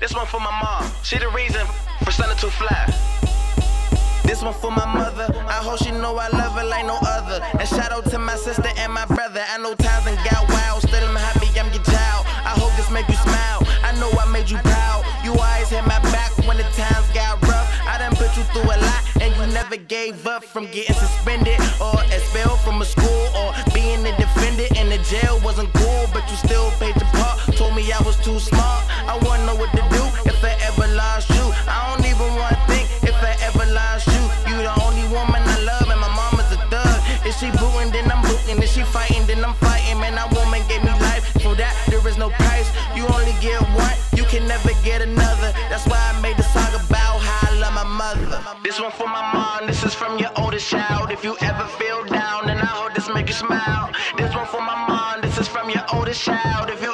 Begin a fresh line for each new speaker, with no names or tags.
This one for my mom. She the reason for Stunna2Fly. This one for my mother. I hope she know I love her like no other. And shout out to my sister and my brother. I know times and got wild. Still I'm happy I'm your child. I hope this make you smile. I know I made you proud. You always had my back when the times got rough. I done put you through a lot and you never gave up from getting suspended or expelled from a school or being a defendant in the jail wasn't cool, but you still paid your part. Told me I was too smart. she booing, then I'm booting. If she fighting, then I'm fighting. Man, that woman gave me life. For that, there is no price. You only get one, you can never get another. That's why I made the song about how I love my mother. This one for my mom, this is from your oldest child. If you ever feel down, then I hope this make you smile. This one for my mom, this is from your oldest child. If you